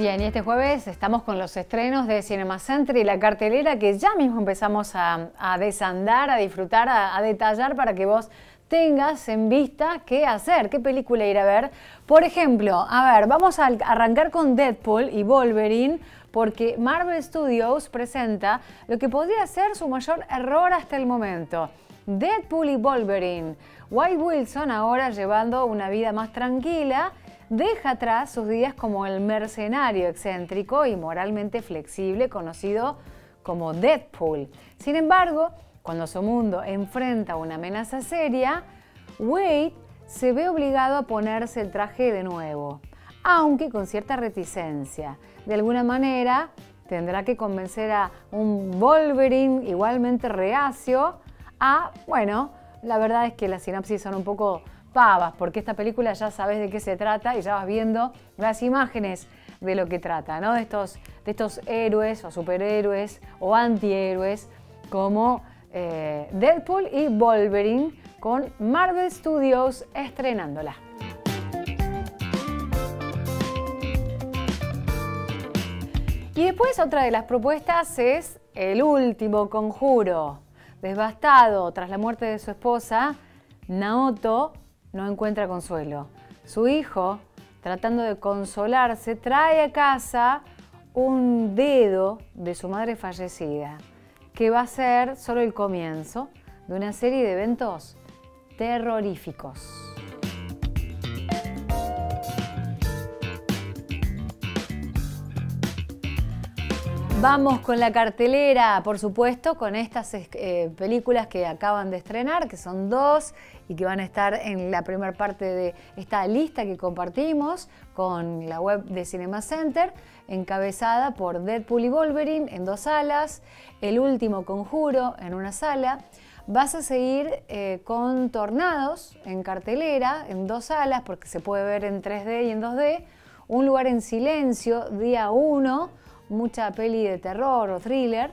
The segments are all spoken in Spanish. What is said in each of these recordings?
Bien, y este jueves estamos con los estrenos de Cinema Center y la cartelera que ya mismo empezamos a, desandar, a disfrutar, a, detallar para que vos tengas en vista qué hacer, qué película ir a ver. Por ejemplo, a ver, vamos a arrancar con Deadpool y Wolverine porque Marvel Studios presenta lo que podría ser su mayor error hasta el momento. Deadpool y Wolverine. White Wilson ahora llevando una vida más tranquila deja atrás sus días como el mercenario excéntrico y moralmente flexible conocido como Deadpool. Sin embargo, cuando su mundo enfrenta una amenaza seria, Wade se ve obligado a ponerse el traje de nuevo, aunque con cierta reticencia. De alguna manera, tendrá que convencer a un Wolverine igualmente reacio a, bueno, la verdad es que las sinapsis son un poco pavas, porque esta película ya sabes de qué se trata y ya vas viendo las imágenes de lo que trata, ¿no? De estos, de estos héroes o superhéroes o antihéroes como eh, Deadpool y Wolverine con Marvel Studios estrenándola. Y después otra de las propuestas es el último conjuro. Devastado tras la muerte de su esposa, Naoto no encuentra consuelo. Su hijo, tratando de consolarse, trae a casa un dedo de su madre fallecida, que va a ser solo el comienzo de una serie de eventos terroríficos. Vamos con la cartelera, por supuesto, con estas eh, películas que acaban de estrenar, que son dos y que van a estar en la primera parte de esta lista que compartimos con la web de Cinema Center, encabezada por Deadpool y Wolverine en dos salas, El último conjuro en una sala. Vas a seguir eh, con Tornados en cartelera, en dos salas, porque se puede ver en 3D y en 2D. Un lugar en silencio, día 1 mucha peli de terror o thriller.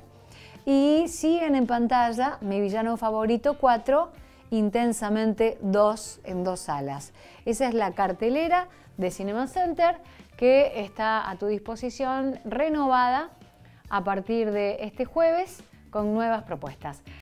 Y siguen en pantalla Mi villano favorito 4, Intensamente 2 en dos salas. Esa es la cartelera de Cinema Center que está a tu disposición renovada a partir de este jueves con nuevas propuestas.